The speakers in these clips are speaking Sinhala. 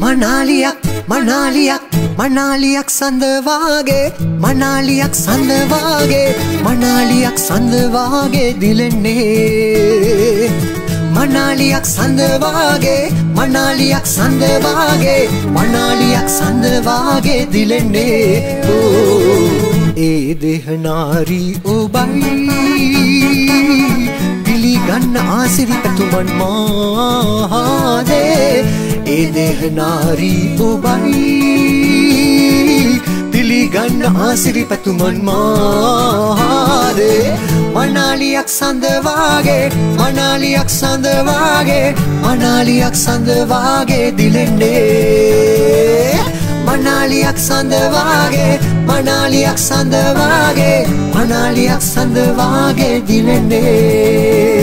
මනාලියක් මනාලියක් මනාලියක් සඳවාගේ මනාලියක් සඳවාගේ මනාලියක් සඳවාගේ දිලෙන්නේ. මනාලියක් සඳවාගේ මනාලියක් සඳවාගේ මනාලියක් සඳවාගේ දිලෙන්නේ. ඒ දෙහනාරී ඔබයි පිළිගන්න ආසිරි පැතුමන් මාහාදේ. ඒ දෙහනාරී ඔබයි. පිළිගන්න ආසිරි පැතුමන් මාහාදේ මනාලියක් සඳවාගේ මනාලියක් සඳවාගේ මනාලියක් සඳවාගේ දිලෙන්නේ. මනාලියක් සඳවාගේ මනාලියක් සඳවාගේ මනාලියක් සඳවාගේ දිලෙන්නේ.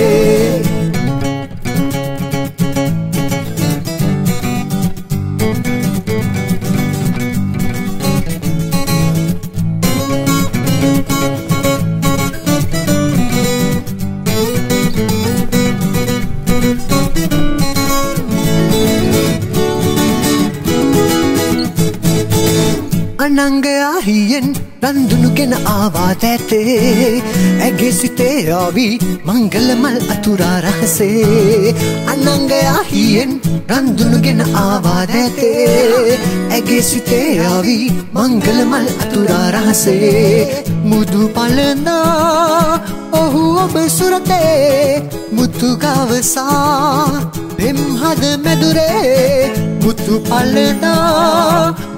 අනංගයාහියෙන් රන්දුනුගෙන ආවා තැතේ ඇගේ සිතේ ආවී මංගලමල් අතුරා රහසේ. අනංගයාහියෙන් රන්දුනුගෙන ආවා දැතේ ඇගේ සිතේ ආවී මංගලමල් අතුරා රහසේ. මුදු පලනා ඔහු ඔබ සුරතේ. මුතුගවසා පෙම්හද මැදුරේ. මුතු පලනා ඔහු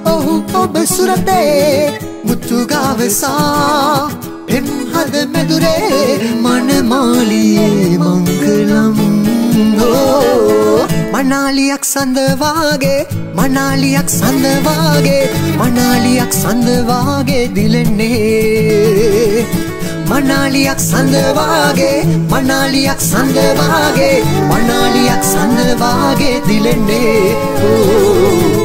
ඔබ සුරතේ මුතුගවසා පෙම්හද මැදුරේ මනමාලියේ මංගලම්. මනාලියක් සඳවාගේ මනාලියක් සඳවාගේ මනාලියක් සඳවාගේ දිලෙන්නේ. මනාලියක් සඳවාගේ මනාලියක් සඳවාගේ මනාලියක් සඳවාගේ දිලෙන්නේ. ඕ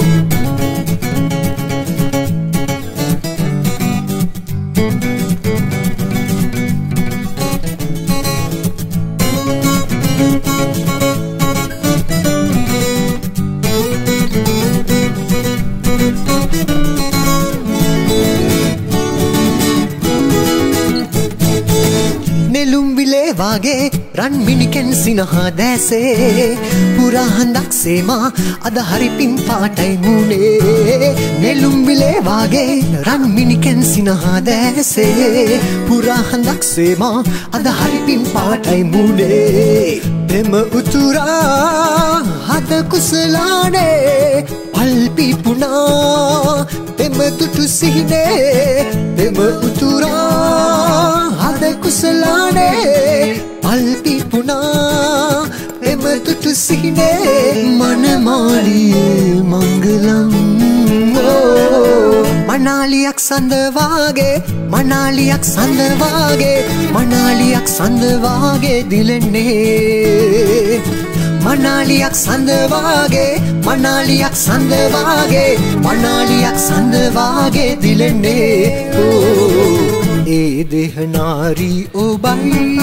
වාගේ රන් මිනිකෙන් සිනහා දැසේ. පුරාහඳක් සේමා අද හරි පින් පාටයි මුණේ නෙළුම් විලේ වාගේ රන් මිනිකෙන් සිනහා දැසේ. පුරාහඳක් සේමා අද හරි පින් පාටයි මුණේ දෙම උතුරා හද කුසලානේ. පල්පිපුනා දෙම තුටු සිහිනේ. දෙම උතුරා හද කුසලානේ පල්පිපුනා එම තුටු සිහිනේ මනමාලියේ මංගලම්. මනාලියක් සඳවාගේ මනාලියක් සඳවාගේ මනාලියක් සඳවාගේ දිලෙන්නේ මනාලියක් සඳවාගේ මනාලියක් සඳවාගේ මනාලියක් සඳවාගේ දිලෙන්නේ ඒ දෙහනාරී ඔබයි.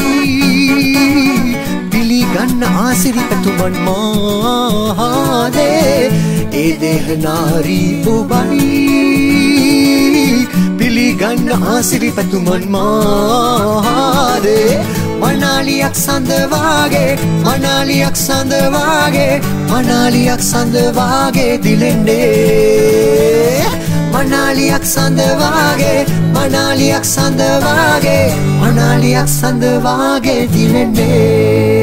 පිළිගන්න ආසිරි පැතුමන් මාහාදේ. ඒ දෙහනාරී ඔබයි. පිළිගන්න ආසිරි පැතුමන් මාහාදේ. මනාලියක් සඳවාගේ මනාලියක් සඳවාගේ මනාලියක් සඳවාගේ දිලෙන්නේ. මනාලියක් සඳවාගේ මනාලියක් සඳවාගේ මනාලියක් සඳවාගේ දිලෙන්නේ